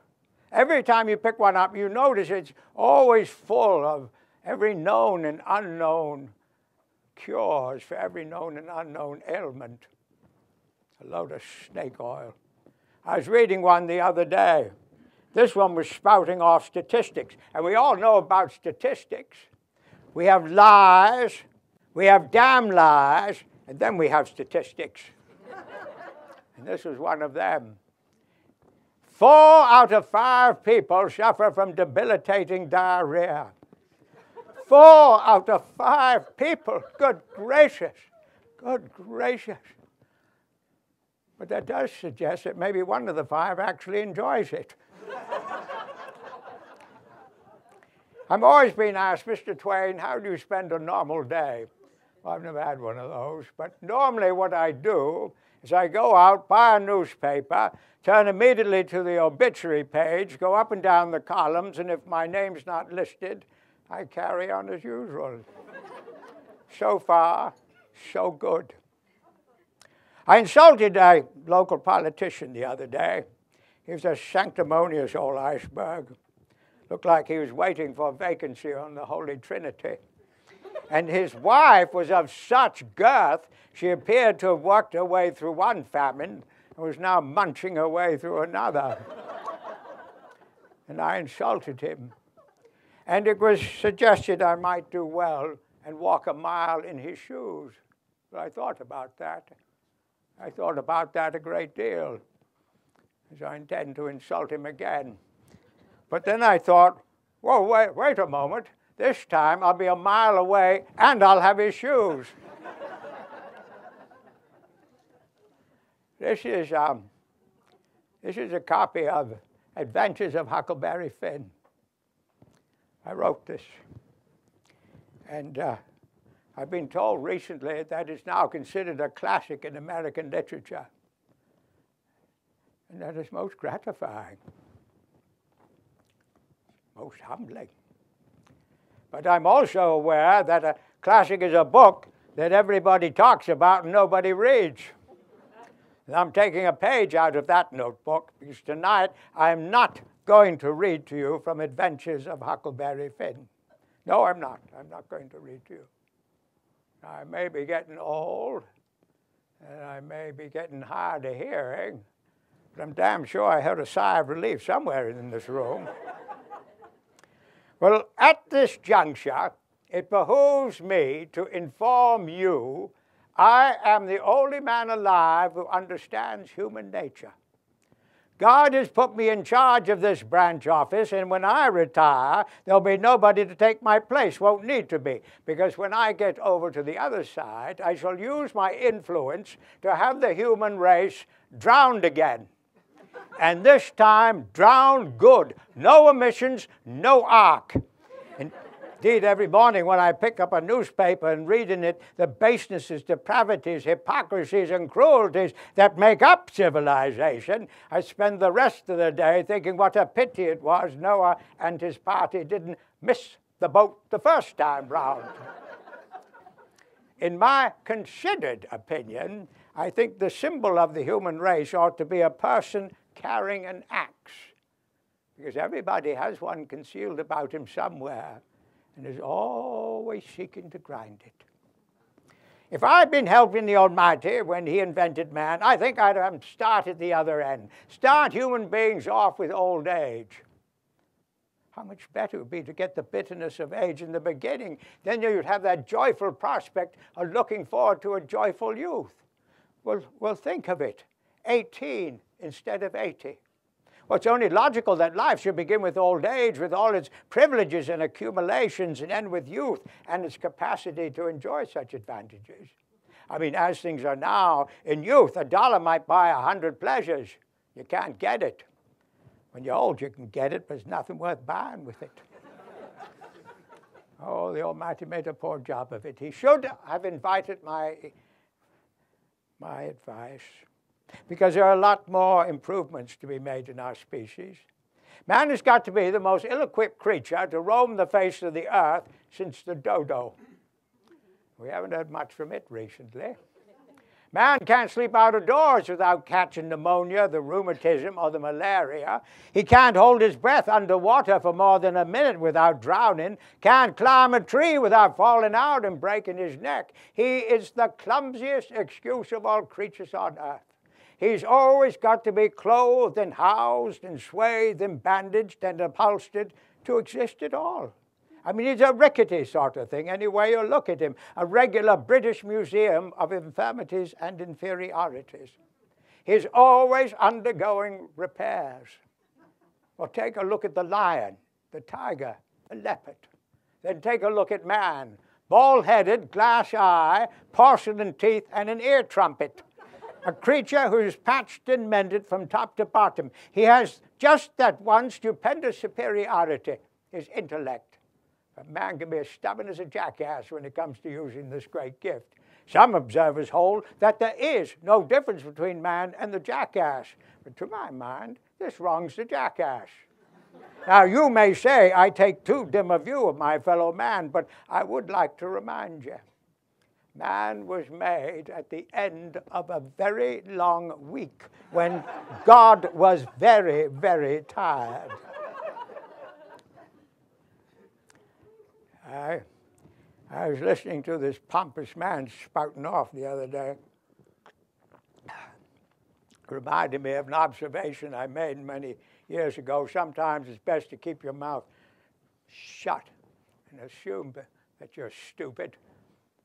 every time you pick one up, you notice it's always full of every known and unknown cures for every known and unknown ailment. A load of snake oil. I was reading one the other day. This one was spouting off statistics, and we all know about statistics. we have lies, we have damn lies, and then we have statistics. and this was one of them. Four out of five people suffer from debilitating diarrhea. Four out of five people. Good gracious. Good gracious. But that does suggest that maybe one of the five actually enjoys it. I'm always being asked, Mr. Twain, how do you spend a normal day? Well, I've never had one of those, but normally what I do is I go out, buy a newspaper, turn immediately to the obituary page, go up and down the columns, and if my name's not listed, I carry on as usual. so far, so good. I insulted a local politician the other day. He was a sanctimonious old iceberg. Looked like he was waiting for a vacancy on the Holy Trinity. And his wife was of such girth, she appeared to have worked her way through one famine and was now munching her way through another. and I insulted him. And it was suggested I might do well and walk a mile in his shoes. But I thought about that. I thought about that a great deal, as I intend to insult him again. But then I thought, well, wait, wait a moment. This time I'll be a mile away and I'll have his shoes. this is um, this is a copy of Adventures of Huckleberry Finn. I wrote this, and uh, I've been told recently that it's now considered a classic in American literature, and that is most gratifying most humbling. But I'm also aware that a classic is a book that everybody talks about and nobody reads. And I'm taking a page out of that notebook because tonight I'm not going to read to you from Adventures of Huckleberry Finn. No, I'm not. I'm not going to read to you. I may be getting old, and I may be getting hard of hearing, but I'm damn sure I heard a sigh of relief somewhere in this room. Well, at this juncture, it behooves me to inform you I am the only man alive who understands human nature. God has put me in charge of this branch office, and when I retire, there'll be nobody to take my place. Won't need to be, because when I get over to the other side, I shall use my influence to have the human race drowned again and this time drown good. No emissions, no ark. Indeed, every morning when I pick up a newspaper and read in it the basenesses, depravities, hypocrisies, and cruelties that make up civilization, I spend the rest of the day thinking what a pity it was Noah and his party didn't miss the boat the first time round. in my considered opinion, I think the symbol of the human race ought to be a person carrying an axe, because everybody has one concealed about him somewhere and is always seeking to grind it. If I'd been helping the Almighty when He invented man, I think I'd have started the other end. Start human beings off with old age. How much better it would be to get the bitterness of age in the beginning. Then you'd have that joyful prospect of looking forward to a joyful youth. Well, well think of it 18, instead of 80. Well, it's only logical that life should begin with old age, with all its privileges and accumulations, and end with youth and its capacity to enjoy such advantages. I mean, as things are now, in youth, a dollar might buy a hundred pleasures. You can't get it. When you're old, you can get it, but there's nothing worth buying with it. oh, the Almighty made a poor job of it. He should have invited my, my advice because there are a lot more improvements to be made in our species. Man has got to be the most ill equipped creature to roam the face of the earth since the dodo. We haven't heard much from it recently. Man can't sleep out of doors without catching pneumonia, the rheumatism, or the malaria. He can't hold his breath underwater for more than a minute without drowning. Can't climb a tree without falling out and breaking his neck. He is the clumsiest excuse of all creatures on earth. He's always got to be clothed and housed and swathed and bandaged and upholstered to exist at all. I mean, he's a rickety sort of thing, any way you look at him. A regular British Museum of infirmities and inferiorities. He's always undergoing repairs. Well, take a look at the lion, the tiger, the leopard. Then take a look at man. Bald headed, glass eye, porcelain teeth, and an ear trumpet. A creature who is patched and mended from top to bottom. He has just that one stupendous superiority his intellect. A man can be as stubborn as a jackass when it comes to using this great gift. Some observers hold that there is no difference between man and the jackass. But to my mind, this wrongs the jackass. Now, you may say I take too dim a view of my fellow man, but I would like to remind you man was made at the end of a very long week when God was very, very tired. I, I was listening to this pompous man spouting off the other day. It Reminded me of an observation I made many years ago. Sometimes it's best to keep your mouth shut and assume that you're stupid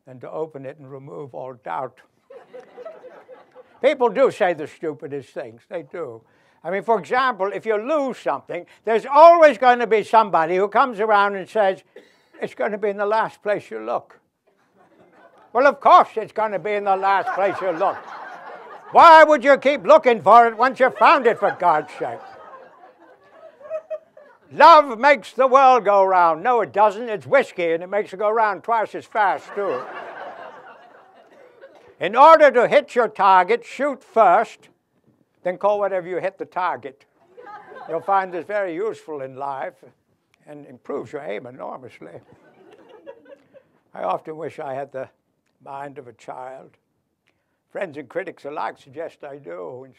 than to open it and remove all doubt. People do say the stupidest things, they do. I mean, for example, if you lose something, there's always going to be somebody who comes around and says, it's going to be in the last place you look. Well, of course, it's going to be in the last place you look. Why would you keep looking for it once you found it, for God's sake? Love makes the world go round. No, it doesn't. It's whiskey, and it makes it go round twice as fast, too. In order to hit your target, shoot first, then call whatever you hit the target. You'll find this very useful in life and improves your aim enormously. I often wish I had the mind of a child. Friends and critics alike suggest I do, in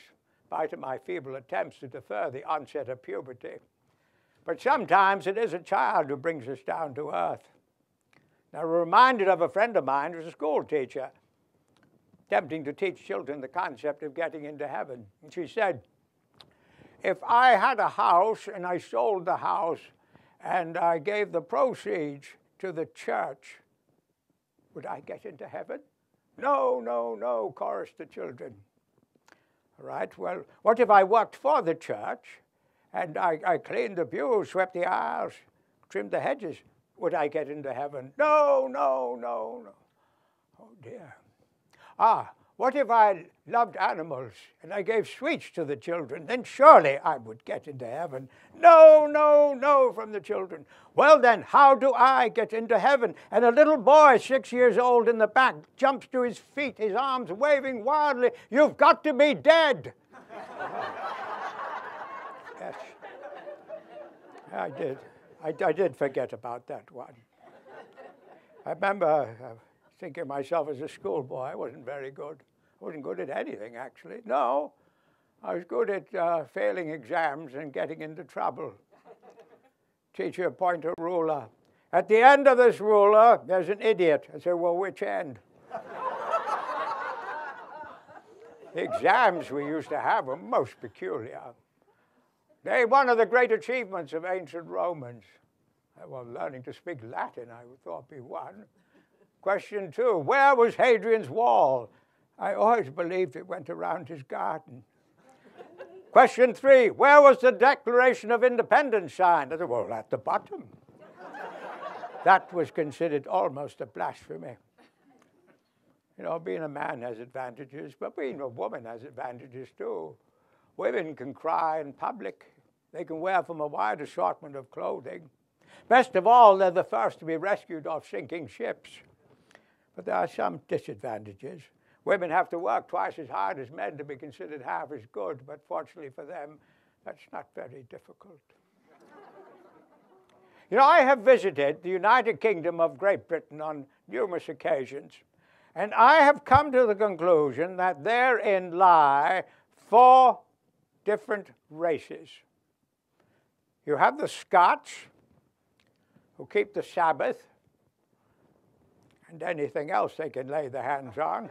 spite of my feeble attempts to defer the onset of puberty. But sometimes it is a child who brings us down to earth. Now, I'm reminded of a friend of mine who's a school teacher, attempting to teach children the concept of getting into heaven. And she said, If I had a house and I sold the house and I gave the proceeds to the church, would I get into heaven? No, no, no, chorused the children. All right, well, what if I worked for the church and I, I cleaned the pews, swept the aisles, trimmed the hedges, would I get into heaven? No, no, no, no. Oh dear. Ah, what if I loved animals and I gave sweets to the children? Then surely I would get into heaven. No, no, no, from the children. Well, then, how do I get into heaven? And a little boy, six years old in the back, jumps to his feet, his arms waving wildly. You've got to be dead. Yes. I did. I, I, did forget about that one. I remember uh, thinking myself as a schoolboy, I wasn't very good. I wasn't good at anything, actually. No, I was good at uh, failing exams and getting into trouble. Teacher appoint a ruler. At the end of this ruler, there's an idiot. I said, well, which end? the exams we used to have were most peculiar. They one of the great achievements of ancient Romans. Well, learning to speak Latin, I thought, be one. Question two Where was Hadrian's wall? I always believed it went around his garden. Question three Where was the Declaration of Independence signed? I said, Well, at the bottom. that was considered almost a blasphemy. You know, being a man has advantages, but being a woman has advantages too. Women can cry in public. They can wear from a wide assortment of clothing. Best of all, they're the first to be rescued off sinking ships. But there are some disadvantages. Women have to work twice as hard as men to be considered half as good, but fortunately for them, that's not very difficult. you know, I have visited the United Kingdom of Great Britain on numerous occasions, and I have come to the conclusion that therein lie four different races. You have the Scots, who keep the Sabbath and anything else they can lay their hands on.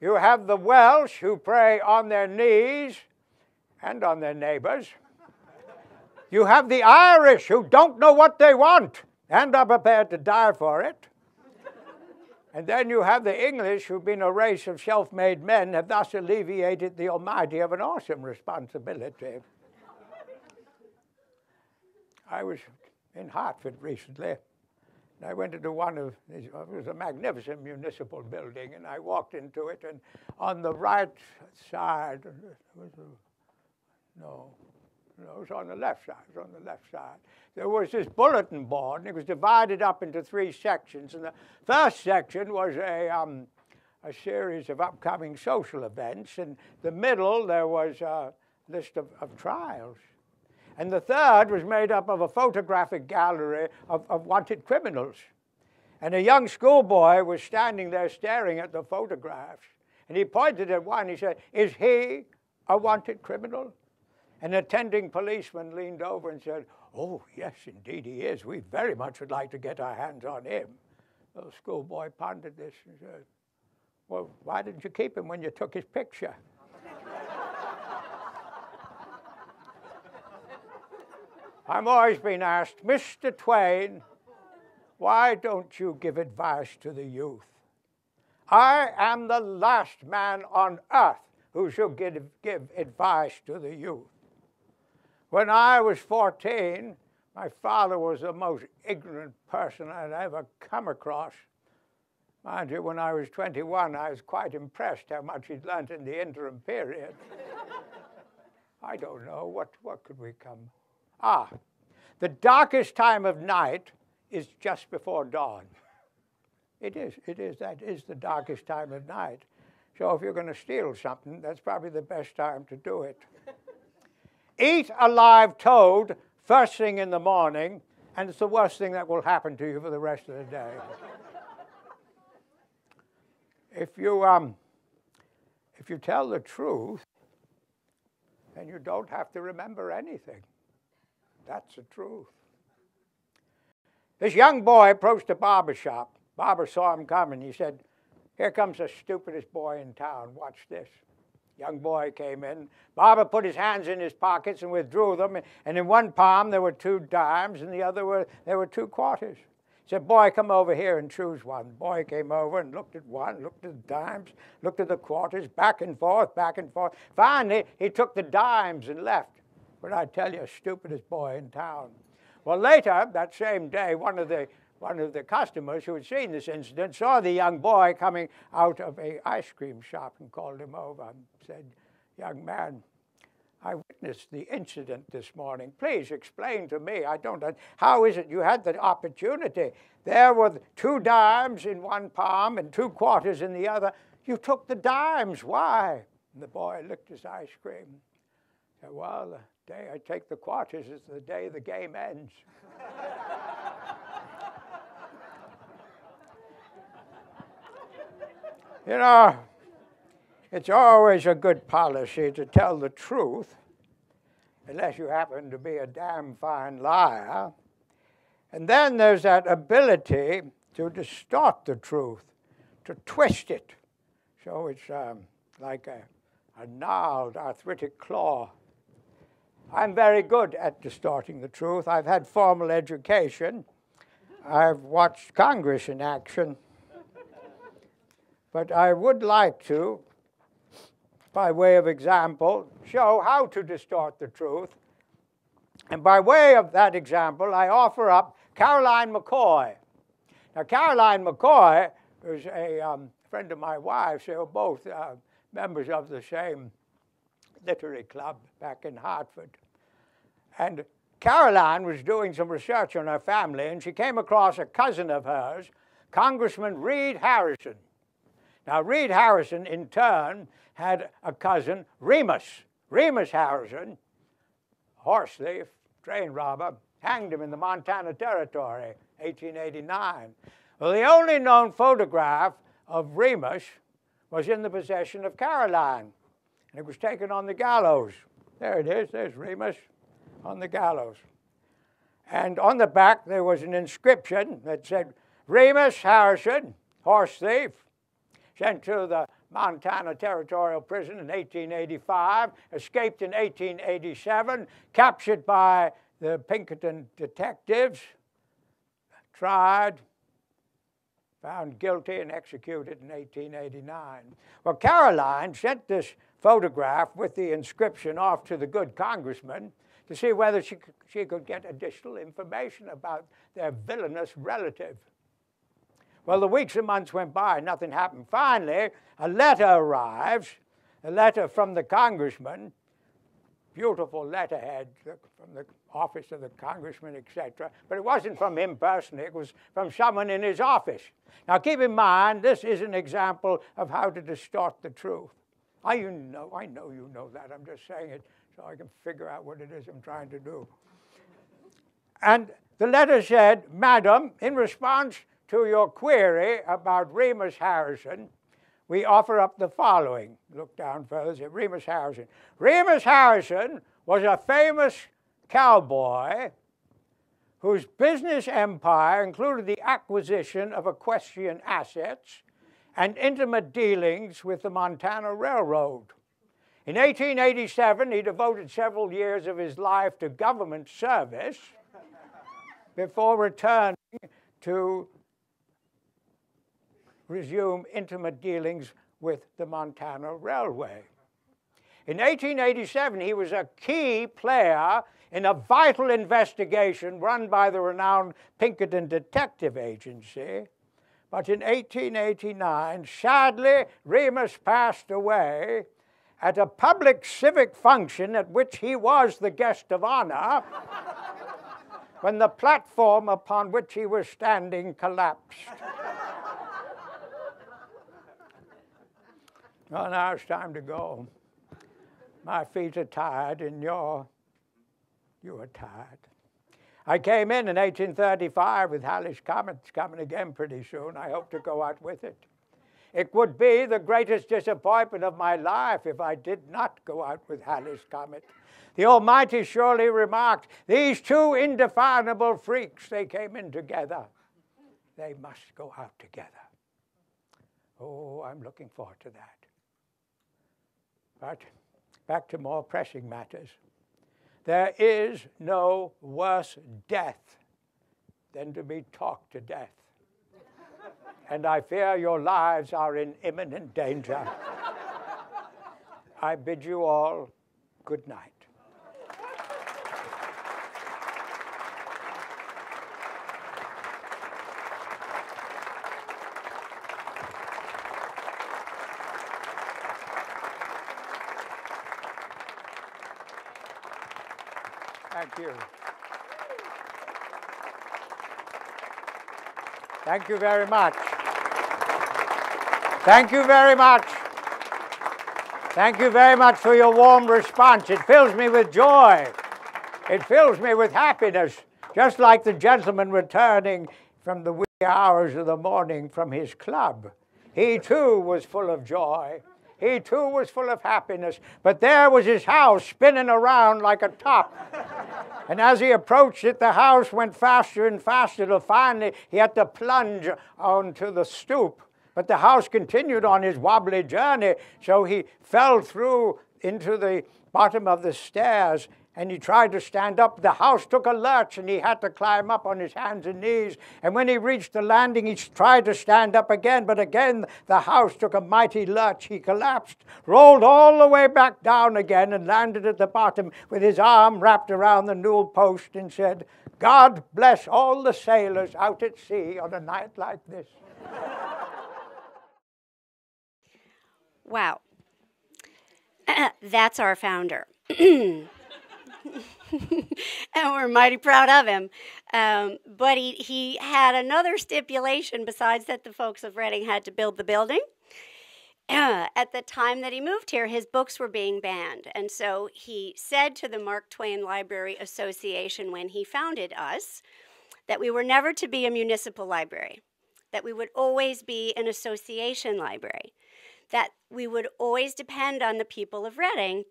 you have the Welsh, who pray on their knees and on their neighbors. You have the Irish who don't know what they want and are prepared to die for it. And then you have the English, who've been a race of self made men, have thus alleviated the Almighty of an awesome responsibility. I was in Hartford recently. And I went into one of these, it was a magnificent municipal building, and I walked into it, and on the right side, was a, no, no, it was on the left side, it was on the left side. There was this bulletin board, and it was divided up into three sections. And the first section was a, um, a series of upcoming social events. In the middle, there was a list of, of trials. And the third was made up of a photographic gallery of, of wanted criminals. And a young schoolboy was standing there staring at the photographs. And he pointed at one. And he said, Is he a wanted criminal? An attending policeman leaned over and said, Oh, yes, indeed he is. We very much would like to get our hands on him. The schoolboy pondered this and said, Well, why didn't you keep him when you took his picture? I'm always being asked, Mr. Twain, why don't you give advice to the youth? I am the last man on earth who should give, give advice to the youth. When I was 14, my father was the most ignorant person I'd ever come across. Mind you, when I was 21, I was quite impressed how much he'd learnt in the interim period. I don't know, what, what could we come? Ah, the darkest time of night is just before dawn. It is, it is, that is the darkest time of night. So if you're going to steal something, that's probably the best time to do it. Eat a live toad first thing in the morning, and it's the worst thing that will happen to you for the rest of the day. if you um, if you tell the truth, then you don't have to remember anything. That's the truth. This young boy approached a barber shop. Barber saw him coming. He said, Here comes the stupidest boy in town. Watch this. Young boy came in. Barber put his hands in his pockets and withdrew them. And in one palm there were two dimes, and the other were there were two quarters. He said, Boy, come over here and choose one. Boy came over and looked at one, looked at the dimes, looked at the quarters, back and forth, back and forth. Finally, he took the dimes and left. But I tell you, stupidest boy in town. Well, later, that same day, one of the one of the customers who had seen this incident saw the young boy coming out of a ice cream shop and called him over and said, Young man, I witnessed the incident this morning. Please explain to me. I don't. How is it you had the opportunity? There were two dimes in one palm and two quarters in the other. You took the dimes. Why? And the boy licked his ice cream. Said, well, day I take the quarters is the day the game ends. you know, it's always a good policy to tell the truth, unless you happen to be a damn fine liar. And then there's that ability to distort the truth, to twist it. So it's um, like a, a gnarled arthritic claw. I'm very good at distorting the truth. I've had formal education. I've watched Congress in action. But I would like to by way of example, show how to distort the truth. And by way of that example, I offer up Caroline McCoy. Now, Caroline McCoy is a um, friend of my wife's. They were both uh, members of the same literary club back in Hartford. And Caroline was doing some research on her family, and she came across a cousin of hers, Congressman Reed Harrison. Now, Reed Harrison, in turn, had a cousin, Remus. Remus Harrison, horse thief, train robber, hanged him in the Montana Territory, 1889. Well, the only known photograph of Remus was in the possession of Caroline, and it was taken on the gallows. There it is, there's Remus on the gallows. And on the back, there was an inscription that said, Remus Harrison, horse thief, sent to the Montana Territorial Prison in 1885, escaped in 1887, captured by the Pinkerton detectives tried, found guilty, and executed in 1889. Well, Caroline sent this photograph with the inscription off to the good congressman to see whether she, she could get additional information about their villainous relative. Well, the weeks and months went by, nothing happened. Finally, a letter arrives, a letter from the congressman, beautiful letterhead from the office of the congressman, etc. But it wasn't from him personally, it was from someone in his office. Now, keep in mind, this is an example of how to distort the truth. I you know, I know you know that. I'm just saying it so I can figure out what it is I'm trying to do. And the letter said, Madam, in response to your query about Remus Harrison, we offer up the following. Look down further, Remus Harrison. Remus Harrison was a famous cowboy whose business empire included the acquisition of equestrian assets and intimate dealings with the Montana Railroad. In 1887, he devoted several years of his life to government service before returning to resume intimate dealings with the Montana Railway. In 1887, he was a key player in a vital investigation run by the renowned Pinkerton Detective Agency. But in 1889, sadly, Remus passed away at a public civic function at which he was the guest of honor when the platform upon which he was standing collapsed. Well, now it's time to go. My feet are tired, and you're, you are tired. I came in in 1835 with Halley's Comet. Coming again pretty soon. I hope to go out with it. It would be the greatest disappointment of my life if I did not go out with Halley's Comet. The Almighty surely remarked, These two indefinable freaks, they came in together. They must go out together. Oh, I'm looking forward to that. But back to more pressing matters. There is no worse death than to be talked to death. And I fear your lives are in imminent danger. I bid you all good night. Thank you. Thank you very much. Thank you very much. Thank you very much for your warm response. It fills me with joy. It fills me with happiness, just like the gentleman returning from the wee hours of the morning from his club. He too was full of joy. He too was full of happiness, but there was his house spinning around like a top. and as he approached it, the house went faster and faster till finally he had to plunge onto the stoop. But the house continued on his wobbly journey, so he fell through into the bottom of the stairs and he tried to stand up. The house took a lurch and he had to climb up on his hands and knees. And when he reached the landing, he tried to stand up again, but again the house took a mighty lurch. He collapsed, rolled all the way back down again, and landed at the bottom with his arm wrapped around the newel post and said, God bless all the sailors out at sea on a night like this. Wow. That's our founder. and we're mighty proud of him. Um, but he, he had another stipulation besides that the folks of Redding had to build the building. Uh, at the time that he moved here, his books were being banned. And so he said to the Mark Twain Library Association when he founded us that we were never to be a municipal library, that we would always be an association library, that we would always depend on the people of Redding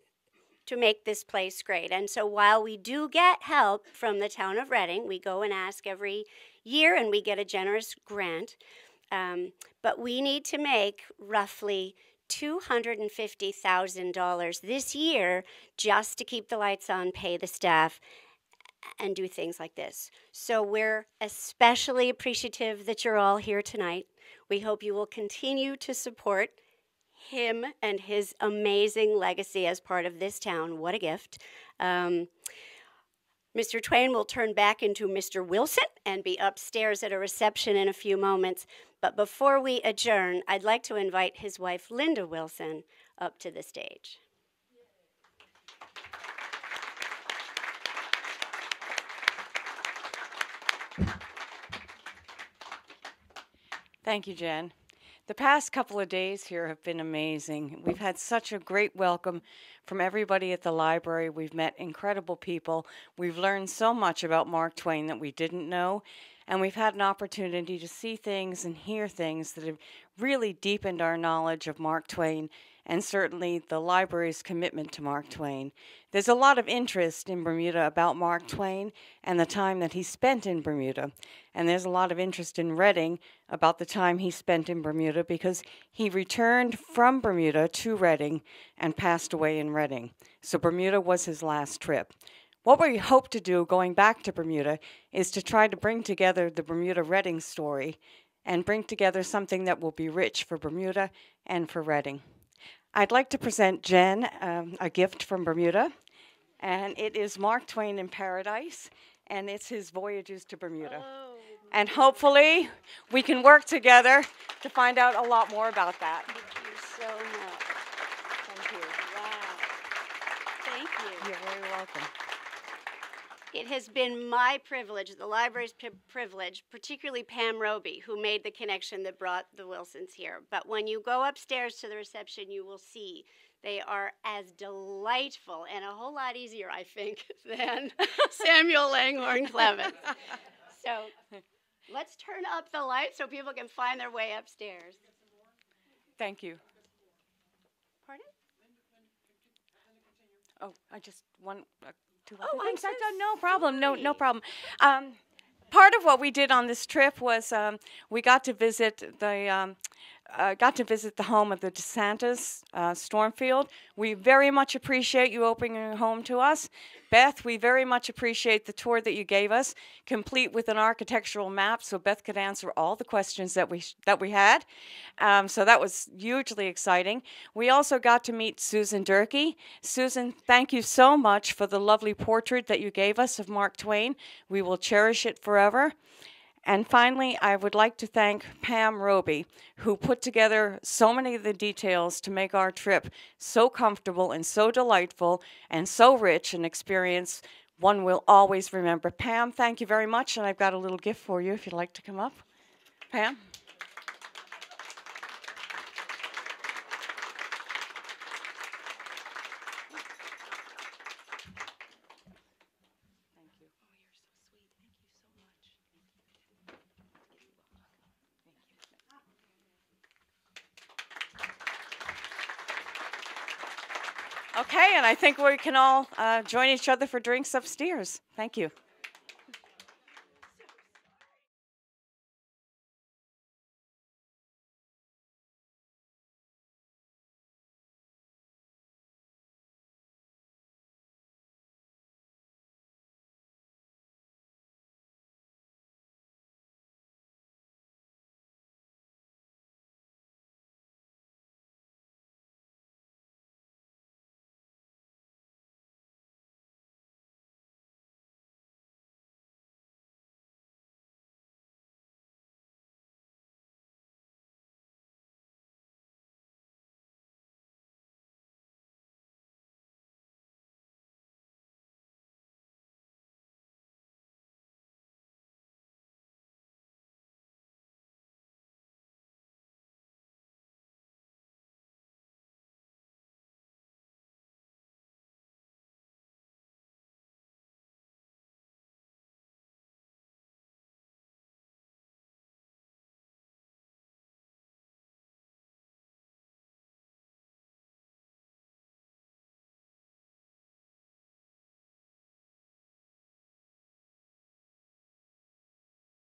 to make this place great. And so while we do get help from the town of Redding, we go and ask every year and we get a generous grant. Um, but we need to make roughly $250,000 this year just to keep the lights on, pay the staff, and do things like this. So we're especially appreciative that you're all here tonight. We hope you will continue to support him and his amazing legacy as part of this town. What a gift. Um, Mr. Twain will turn back into Mr. Wilson and be upstairs at a reception in a few moments. But before we adjourn, I'd like to invite his wife, Linda Wilson, up to the stage. Thank you, Jen. The past couple of days here have been amazing. We've had such a great welcome from everybody at the library. We've met incredible people. We've learned so much about Mark Twain that we didn't know. And we've had an opportunity to see things and hear things that have really deepened our knowledge of Mark Twain and certainly the library's commitment to Mark Twain. There's a lot of interest in Bermuda about Mark Twain and the time that he spent in Bermuda. And there's a lot of interest in Redding about the time he spent in Bermuda because he returned from Bermuda to Redding and passed away in Redding. So Bermuda was his last trip. What we hope to do going back to Bermuda is to try to bring together the Bermuda Redding story and bring together something that will be rich for Bermuda and for Redding. I'd like to present Jen um, a gift from Bermuda, and it is Mark Twain in Paradise, and it's his voyages to Bermuda. Oh, And hopefully, we can work together to find out a lot more about that. thank you so much. Thank you. Wow. Thank you. You're very welcome. It has been my privilege, the library's pri- privilege, particularly Pam Roby, who made the connection that brought the Wilsons here. But when you go upstairs to the reception, you will see they are as delightful and a whole lot easier, I think, than Samuel Langhorne Clemens. So let's turn up the lights so people can find their way upstairs. Thank you. Pardon? Oh, I just one, uh, two Oh, other I'm things. I don't- no problem. No, no problem. Um, part of what we did on this trip was um, we got to visit the. Um, uh, got to visit the home of the DeSantis, uh, Stormfield. We very much appreciate you opening your home to us. Beth, we very much appreciate the tour that you gave us, complete with an architectural map, so Beth could answer all the questions that we that we had. Um, so that was hugely exciting. We also got to meet Susan Durkee. Susan, thank you so much for the lovely portrait that you gave us of Mark Twain. We will cherish it forever. And finally, I would like to thank Pam Roby, who put together so many of the details to make our trip so comfortable and so delightful and so rich an experience one will always remember. Pam, thank you very much, and I've got a little gift for you if you'd like to come up. Pam? Okay, and I think we can all uh, join each other for drinks upstairs. Thank you.